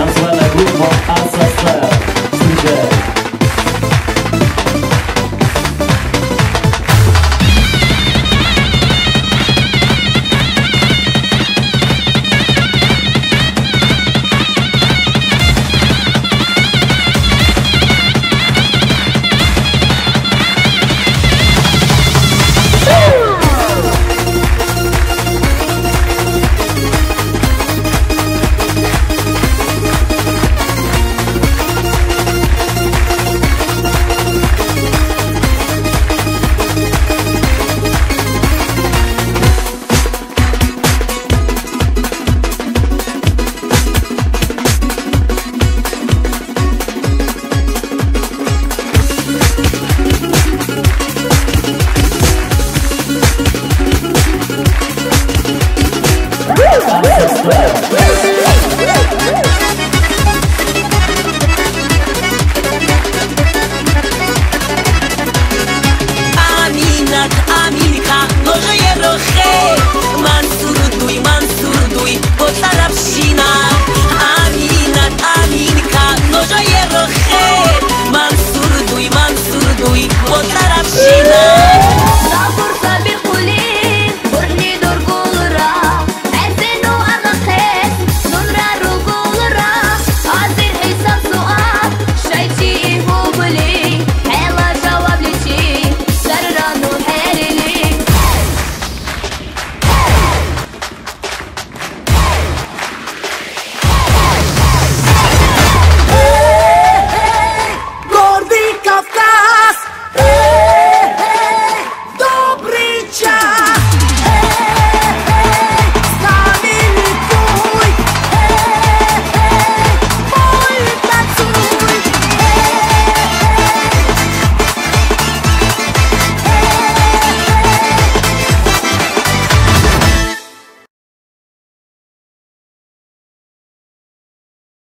Danse move on. 또 잊고 따랍시다.